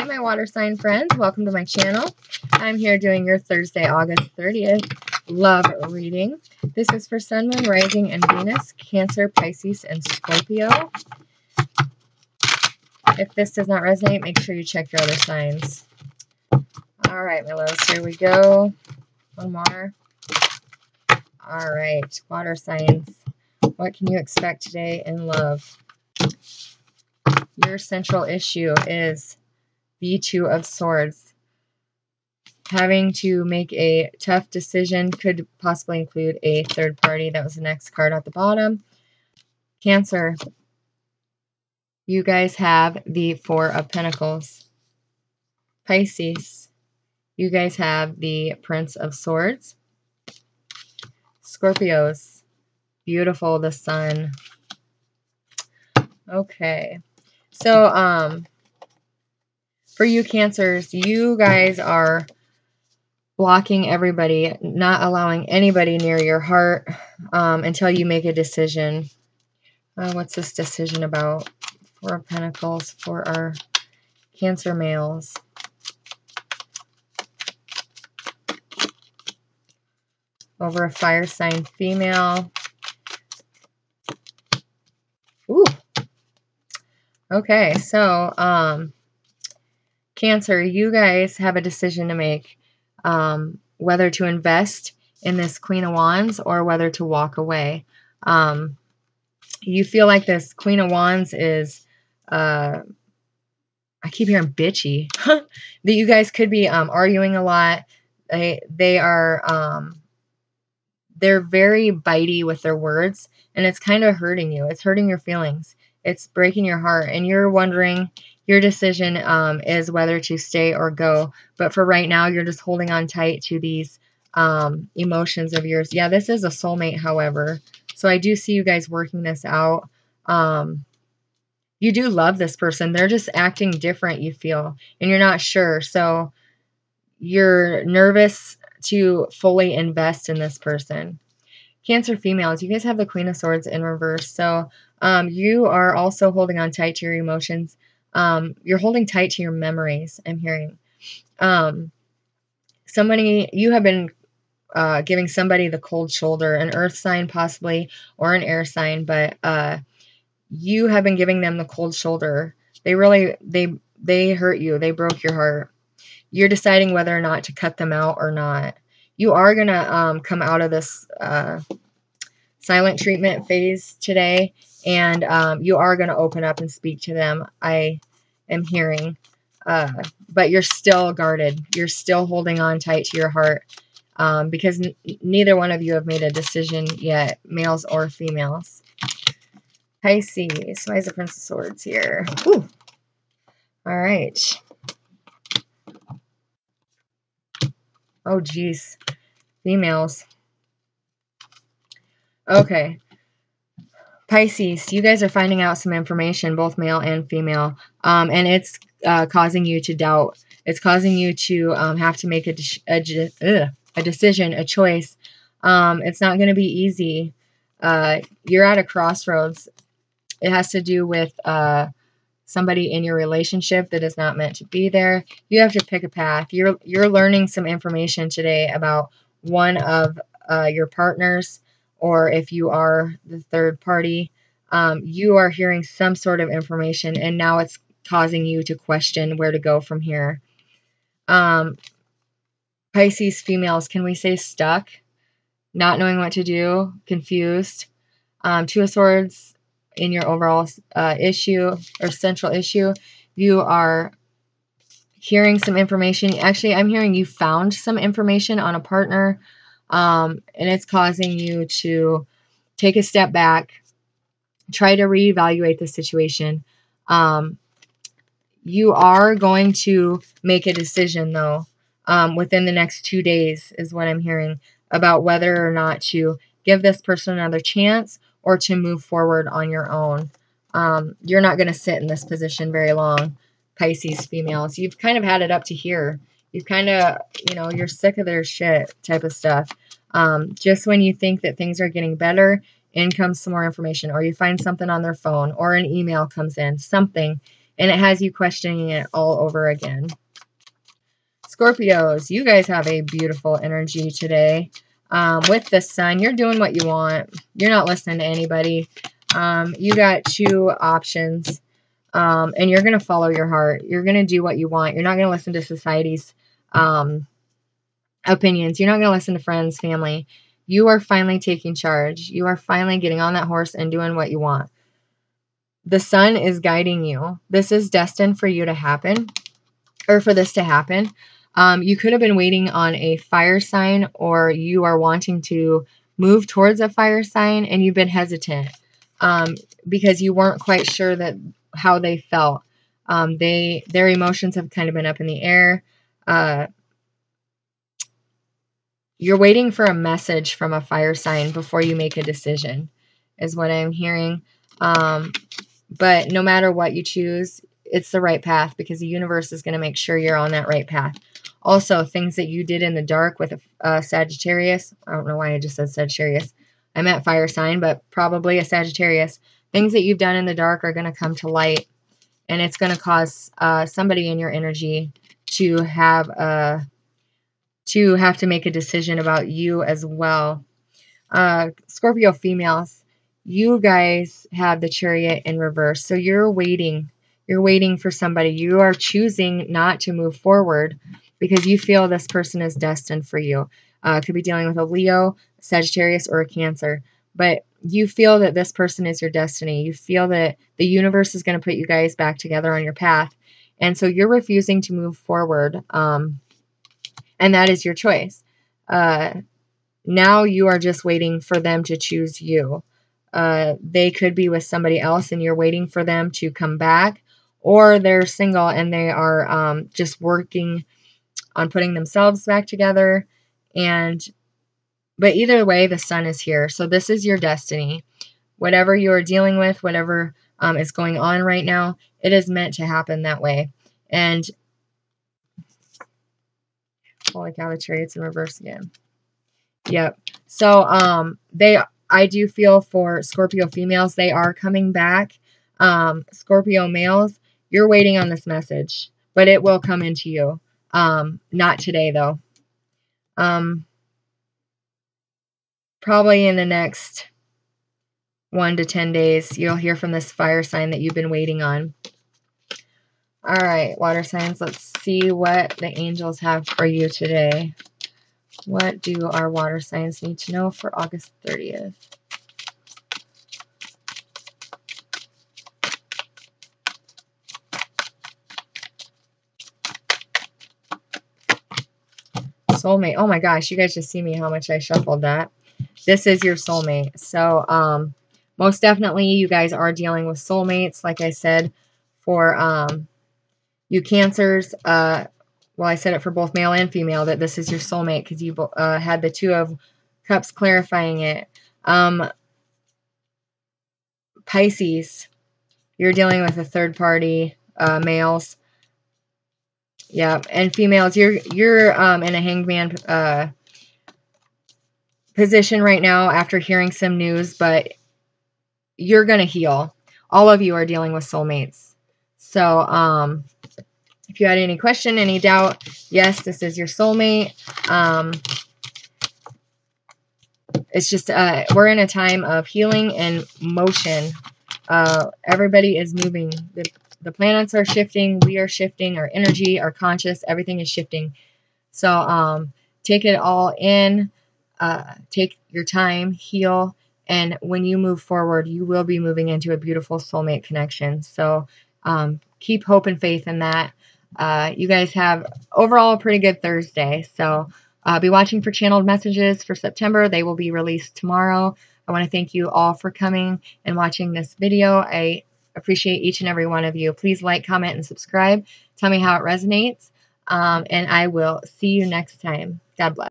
Hey, my water sign friends. Welcome to my channel. I'm here doing your Thursday, August 30th love reading. This is for Sun, Moon, Rising, and Venus, Cancer, Pisces, and Scorpio. If this does not resonate, make sure you check your other signs. All right, my loves, here we go. One more. All right, water signs. What can you expect today in love? Your central issue is the Two of Swords. Having to make a tough decision could possibly include a third party. That was the next card at the bottom. Cancer. You guys have the Four of Pentacles. Pisces. You guys have the Prince of Swords. Scorpios. Beautiful, the Sun. Okay. So, um, for you cancers, you guys are blocking everybody, not allowing anybody near your heart um, until you make a decision. Uh, what's this decision about? Four of Pentacles for our Cancer males. Over a fire sign female. Ooh. Okay, so, um, Cancer, you guys have a decision to make um, whether to invest in this Queen of Wands or whether to walk away. Um, you feel like this Queen of Wands is, uh, I keep hearing bitchy, that you guys could be um, arguing a lot. They, they are, um, they're very bitey with their words and it's kind of hurting you. It's hurting your feelings. It's breaking your heart and you're wondering your decision um, is whether to stay or go. But for right now, you're just holding on tight to these um, emotions of yours. Yeah, this is a soulmate, however. So I do see you guys working this out. Um, you do love this person. They're just acting different, you feel, and you're not sure. So you're nervous to fully invest in this person. Cancer females, you guys have the Queen of Swords in reverse. So um, you are also holding on tight to your emotions. Um, you're holding tight to your memories, I'm hearing. Um, somebody, you have been uh, giving somebody the cold shoulder, an earth sign possibly, or an air sign, but uh, you have been giving them the cold shoulder. They really, they, they hurt you. They broke your heart. You're deciding whether or not to cut them out or not. You are going to um, come out of this uh, silent treatment phase today and um, you are going to open up and speak to them. I am hearing, uh, but you're still guarded. You're still holding on tight to your heart um, because neither one of you have made a decision yet, males or females. Pisces. Why is the Prince of Swords here? Ooh. All right. Oh, geez. Females. Okay. Pisces, you guys are finding out some information, both male and female, um, and it's uh, causing you to doubt. It's causing you to um, have to make a, a, ugh, a decision, a choice. Um, it's not going to be easy. Uh, you're at a crossroads. It has to do with uh, somebody in your relationship that is not meant to be there. You have to pick a path. You're you're learning some information today about one of uh, your partners or if you are the third party, um, you are hearing some sort of information and now it's causing you to question where to go from here. Um, Pisces females, can we say stuck? Not knowing what to do, confused. Um, Two of Swords in your overall uh, issue or central issue, you are hearing some information. Actually, I'm hearing you found some information on a partner um, and it's causing you to take a step back, try to reevaluate the situation. Um, you are going to make a decision, though, um, within the next two days, is what I'm hearing about whether or not to give this person another chance or to move forward on your own. Um, you're not going to sit in this position very long, Pisces females. You've kind of had it up to here You've kind of, you know, you're sick of their shit type of stuff. Um, just when you think that things are getting better, in comes some more information, or you find something on their phone, or an email comes in, something, and it has you questioning it all over again. Scorpios, you guys have a beautiful energy today. Um, with the sun, you're doing what you want. You're not listening to anybody. Um, you got two options, um, and you're going to follow your heart. You're going to do what you want. You're not going to listen to society's um, opinions. You're not going to listen to friends, family. You are finally taking charge. You are finally getting on that horse and doing what you want. The sun is guiding you. This is destined for you to happen, or for this to happen. Um, you could have been waiting on a fire sign, or you are wanting to move towards a fire sign and you've been hesitant um, because you weren't quite sure that how they felt. Um, they their emotions have kind of been up in the air. Uh, you're waiting for a message from a fire sign before you make a decision, is what I'm hearing. Um, but no matter what you choose, it's the right path because the universe is going to make sure you're on that right path. Also, things that you did in the dark with a, a Sagittarius. I don't know why I just said Sagittarius. I meant fire sign, but probably a Sagittarius. Things that you've done in the dark are going to come to light, and it's going to cause uh, somebody in your energy to have a to have to make a decision about you as well. Uh, Scorpio females, you guys have the chariot in reverse, so you're waiting. You're waiting for somebody. You are choosing not to move forward because you feel this person is destined for you. Uh, could be dealing with a Leo, Sagittarius, or a Cancer. But you feel that this person is your destiny. You feel that the universe is going to put you guys back together on your path. And so you're refusing to move forward. Um, and that is your choice. Uh, now you are just waiting for them to choose you. Uh, they could be with somebody else and you're waiting for them to come back, or they're single and they are um, just working on putting themselves back together. And, but either way, the sun is here. So this is your destiny. Whatever you are dealing with, whatever um, is going on right now, it is meant to happen that way. And, holy cow, the chariot's in reverse again. Yep. So, um, they, I do feel for Scorpio females, they are coming back. Um, Scorpio males, you're waiting on this message, but it will come into you. Um, not today, though. Um, probably in the next one to 10 days, you'll hear from this fire sign that you've been waiting on. All right, water signs, let's see what the angels have for you today. What do our water signs need to know for August 30th? soulmate. Oh my gosh, you guys just see me how much I shuffled that. This is your soulmate. So, um, most definitely you guys are dealing with soulmates. Like I said, for um, you cancers, uh, well, I said it for both male and female that this is your soulmate because you uh, had the two of cups clarifying it. Um, Pisces, you're dealing with a third party, uh, males. Yeah, and females, you're you're um, in a hangman uh, position right now after hearing some news, but you're gonna heal. All of you are dealing with soulmates. So, um, if you had any question, any doubt, yes, this is your soulmate. Um, it's just uh, we're in a time of healing and motion. Uh, everybody is moving. The the planets are shifting, we are shifting, our energy, our conscious, everything is shifting. So um, take it all in, uh, take your time, heal, and when you move forward, you will be moving into a beautiful soulmate connection. So um, keep hope and faith in that. Uh, you guys have overall a pretty good Thursday. So uh, be watching for channeled messages for September. They will be released tomorrow. I want to thank you all for coming and watching this video. I appreciate each and every one of you. Please like, comment, and subscribe. Tell me how it resonates. Um, and I will see you next time. God bless.